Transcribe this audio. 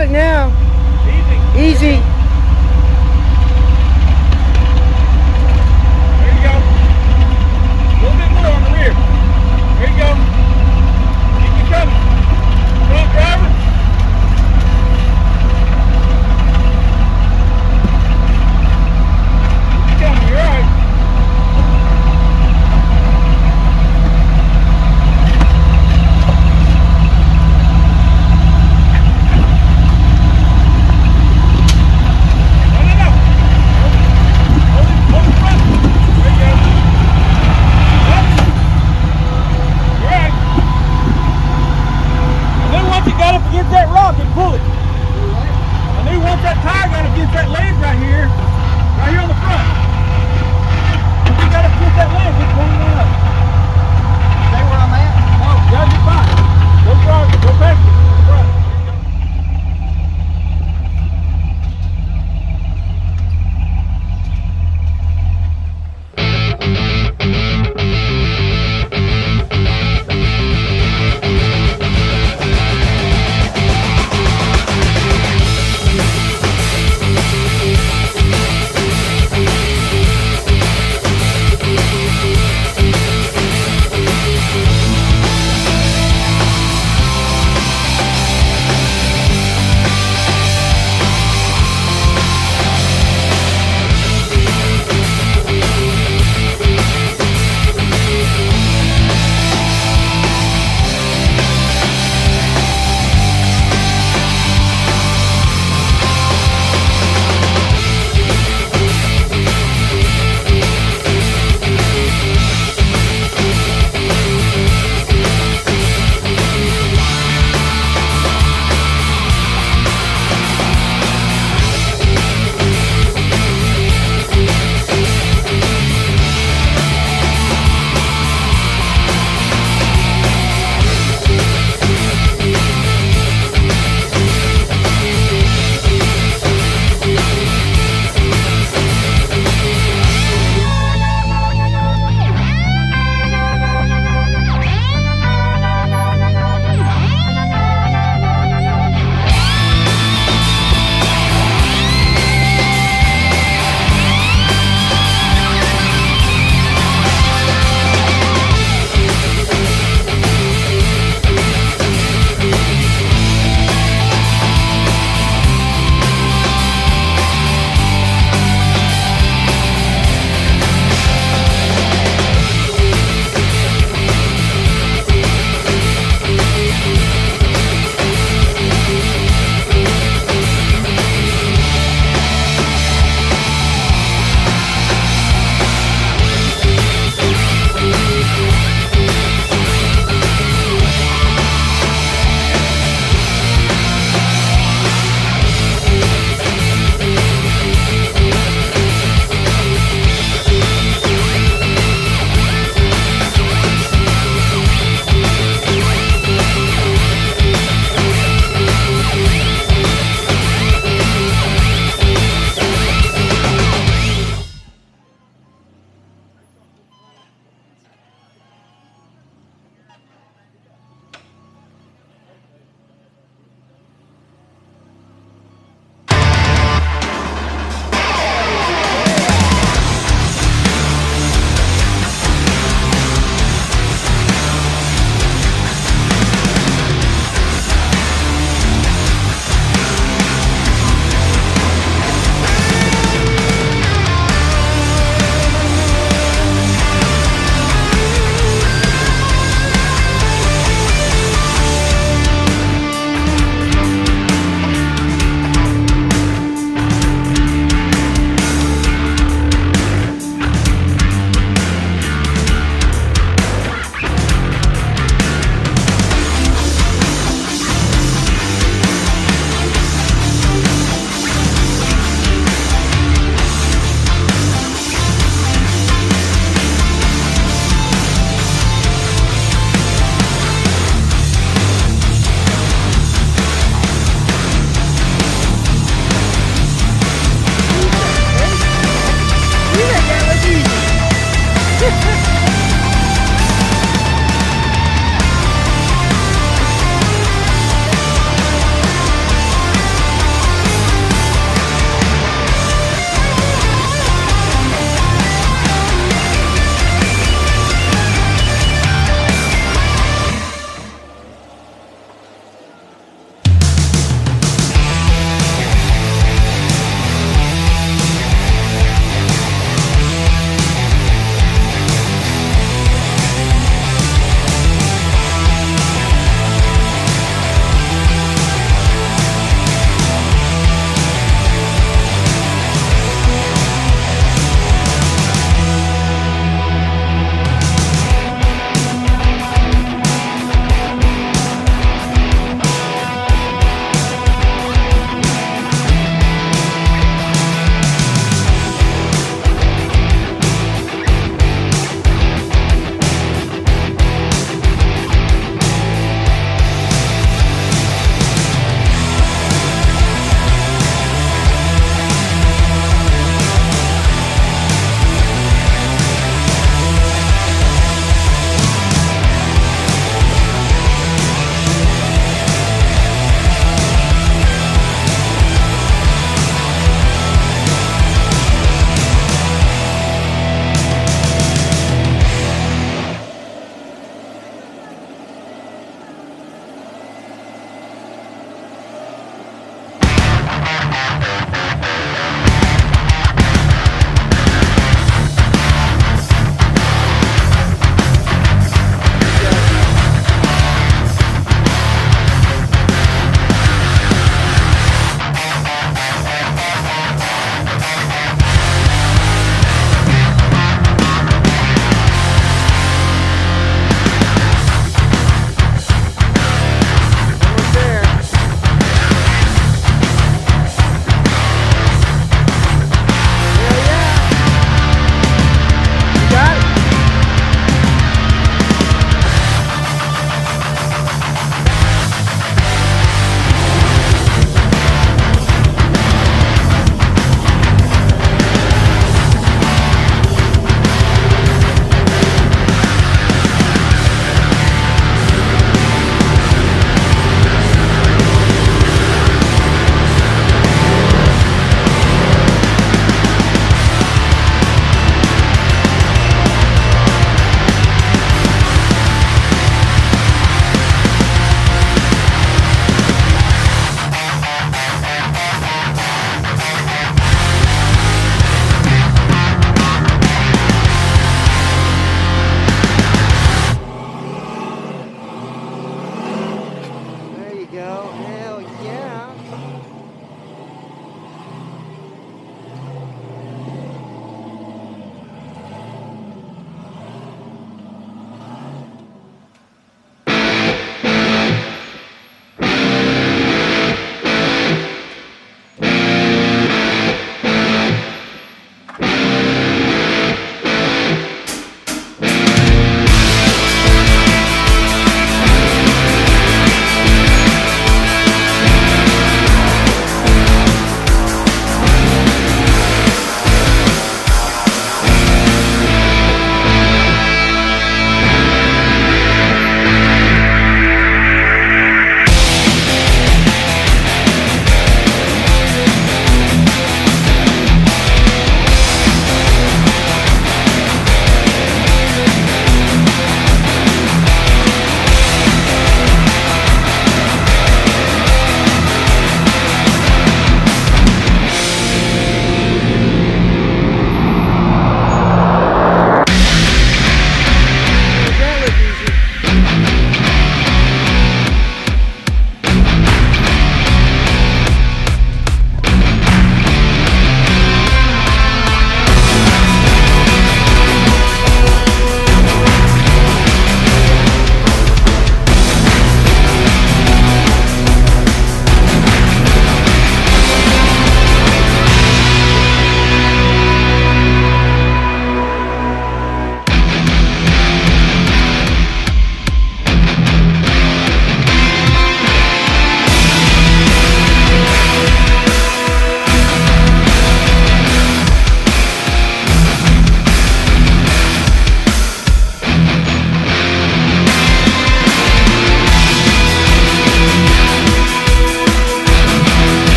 got it now. Easy. Easy.